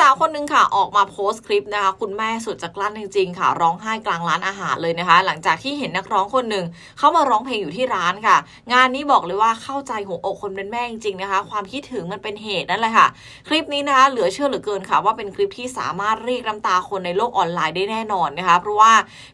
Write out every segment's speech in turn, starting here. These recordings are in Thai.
สาวคนนึงค่ะออกมาโพสต์คลิปนะคะ คุณแม่สุดจะกลั้นจริงๆ ค่ะ ร้องไห้กลางร้านอาหารเลยนะคะ หลังจากที่เห็นนักร้องคนหนึ่งเขามาร้องเพลงอยู่ที่ร้านค่ะ งานนี้บอกเลยว่าเข้าใจหัวอกคนเป็นแม่จริงๆนะคะ ความคิดถึงมันเป็นเหตุนั่นแหละค่ะ คลิปนี้นะคะเหลือเชื่อเหลือเกินค่ะ ว่าเป็นคลิปที่สามารถเรียกน้ำตาคนในโลกออนไลน์ได้แน่นอนนะคะเพราะว่า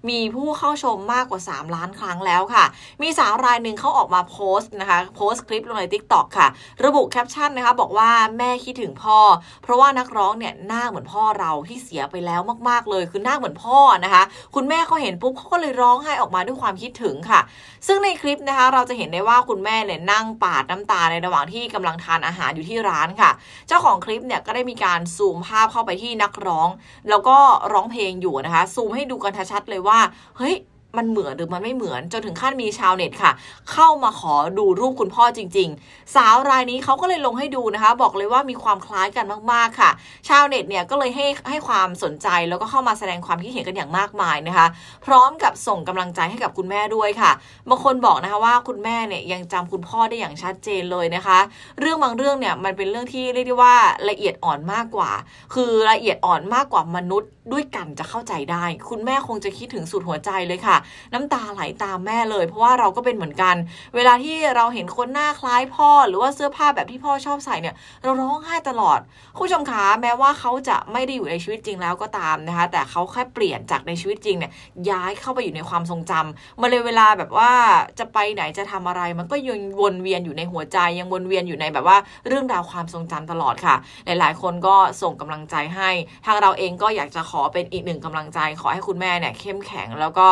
มีผู้เข้าชมมากกว่า 3 ล้านครั้งแล้วค่ะ มีสาวรายหนึ่งเขาออกมาโพสต์นะคะโพสต์คลิปลงใน t ิ k t o k ค่ะ ระบุแคปชั่นนะคะบอกว่าแม่คิดถึงพ่อ เพราะว่านักร้องเนี่ยหน้าเหมือนพ่อเราที่เสียไปแล้วมากๆเลย คือหน้าเหมือนพ่อนะคะ คุณแม่เขาเห็นปุ๊บเขาก็เลยร้องไห้ออกมาด้วยความคิดถึงค่ะ ซึ่งในคลิปนะคะ เราจะเห็นได้ว่าคุณแม่เนี่ยนั่งปาดน้ำตาในระหว่างที่กำลังทานอาหารอยู่ที่ร้านค่ะ เจ้าของคลิปเนี่ยก็ได้มีการซูมภาพเข้าไปที่นักร้อง แล้วก็ร้องเพลงอยู่นะคะ ซูมให้ดูกันชัดเลยว่า เฮ้ย มันเหมือนหรือมันไม่เหมือนจนถึงขั้นมีชาวเน็ตค่ะ เข้ามาขอดูรูปคุณพ่อจริง ๆ สาวรายนี้เขาก็เลยลงให้ดูนะคะ บอกเลยว่ามีความคล้ายกันมากๆค่ะ ชาวเน็ตเนี่ยก็เลยให้ให้ความสนใจแล้วก็เข้ามาแสดงความคิดเห็นกันอย่างมากมายนะคะ พร้อมกับส่งกำลังใจให้กับคุณแม่ด้วยค่ะบางคนบอกนะคะว่าคุณแม่เนี่ยยังจำคุณพ่อได้อย่างชัดเจนเลยนะคะ เรื่องบางเรื่องเนี่ยมันเป็นเรื่องที่เรียกได้ว่าละเอียดอ่อนมากกว่า คือละเอียดอ่อนมากกว่ามนุษย์ด้วยกันจะเข้าใจได้ คุณแม่คงจะคิดถึงสุดหัวใจเลยค่ะน้ำตาไหลตามแม่เลย เพราะว่าเราก็เป็นเหมือนกัน เวลาที่เราเห็นคนหน้าคล้ายพ่อ หรือว่าเสื้อผ้าแบบที่พ่อชอบใส่เนี่ย เราร้องไห้ตลอด คุณผู้ชมคะแม้ว่าเขาจะไม่ได้อยู่ในชีวิตจริงแล้วก็ตามนะคะ แต่เขาแค่เปลี่ยนจากในชีวิตจริงเนี่ยย้ายเข้าไปอยู่ในความทรงจำมาเลยเวลาแบบว่าจะไปไหนจะทำอะไร มันก็ยังวนเวียนอยู่ในหัวใจยังวนเวียนอยู่ในแบบว่าเรื่องราวความทรงจำตลอดค่ะ หลาย ๆ คนก็ส่งกำลังใจให้ ทางเราเองก็อยากจะขอเป็นอีกหนึ่งกำลังใจ ขอให้คุณแม่เนี่ยเข้มแข็งแล้วก็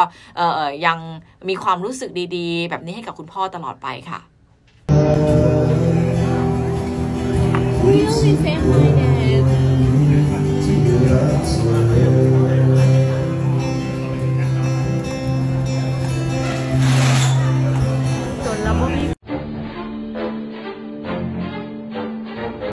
ยังมีความรู้สึกดีๆ แบบนี้ให้กับคุณพ่อตลอดไปค่ะ We only say